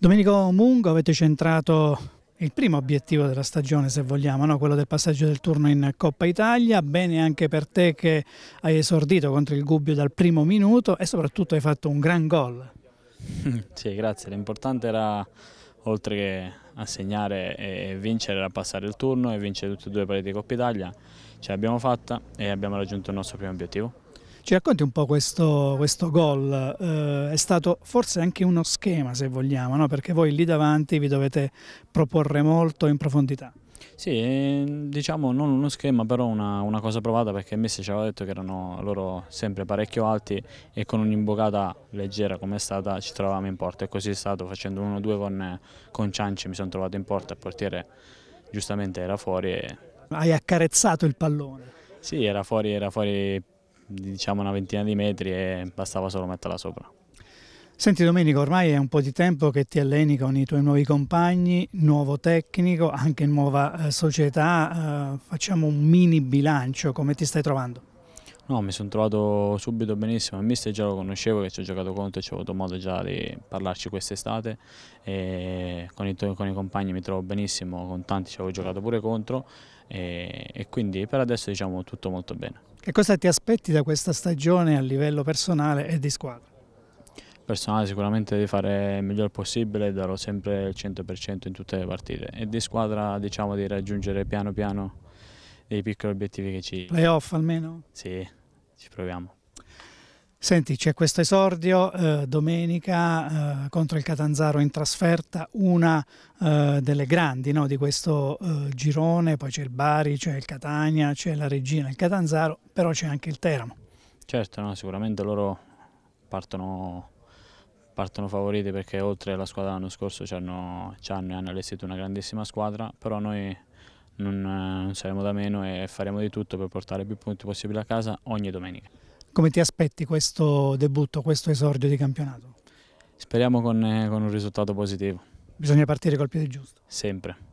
Domenico Mungo, avete centrato il primo obiettivo della stagione, se vogliamo, no? quello del passaggio del turno in Coppa Italia. Bene anche per te che hai esordito contro il Gubbio dal primo minuto e soprattutto hai fatto un gran gol. sì, grazie. L'importante era, oltre che a segnare e vincere, era passare il turno e vincere tutte e due le partite di Coppa Italia. Ce l'abbiamo fatta e abbiamo raggiunto il nostro primo obiettivo. Ci racconti un po' questo, questo gol, eh, è stato forse anche uno schema se vogliamo, no? perché voi lì davanti vi dovete proporre molto in profondità. Sì, diciamo non uno schema però una, una cosa provata perché Messi ci aveva detto che erano loro sempre parecchio alti e con un'imbocata leggera come è stata ci trovavamo in porta e così è stato facendo 1-2 con, con Cianci mi sono trovato in porta, il portiere giustamente era fuori. E... Hai accarezzato il pallone? Sì, era fuori, era fuori diciamo una ventina di metri e bastava solo metterla sopra. Senti Domenico, ormai è un po' di tempo che ti alleni con i tuoi nuovi compagni, nuovo tecnico, anche nuova eh, società, eh, facciamo un mini bilancio, come ti stai trovando? No, mi sono trovato subito benissimo, il mister già lo conoscevo che ci ho giocato contro e ci ho avuto modo già di parlarci quest'estate e con i, con i compagni mi trovo benissimo, con tanti ci avevo giocato pure contro e, e quindi per adesso diciamo tutto molto bene. Che cosa ti aspetti da questa stagione a livello personale e di squadra? Personale sicuramente di fare il miglior possibile, darò sempre il 100% in tutte le partite e di squadra diciamo di raggiungere piano piano dei piccoli obiettivi che ci... Playoff almeno? Sì, ci proviamo. Senti, c'è questo esordio eh, domenica eh, contro il Catanzaro in trasferta, una eh, delle grandi no, di questo eh, girone, poi c'è il Bari, c'è il Catania, c'è la Regina, il Catanzaro, però c'è anche il Teramo. Certo, no, sicuramente loro partono, partono, favoriti perché oltre alla squadra l'anno scorso ci hanno, ci hanno, hanno allestito una grandissima squadra, però noi non, non saremo da meno e faremo di tutto per portare più punti possibili a casa ogni domenica. Come ti aspetti questo debutto, questo esordio di campionato? Speriamo con, con un risultato positivo. Bisogna partire col piede giusto. Sempre.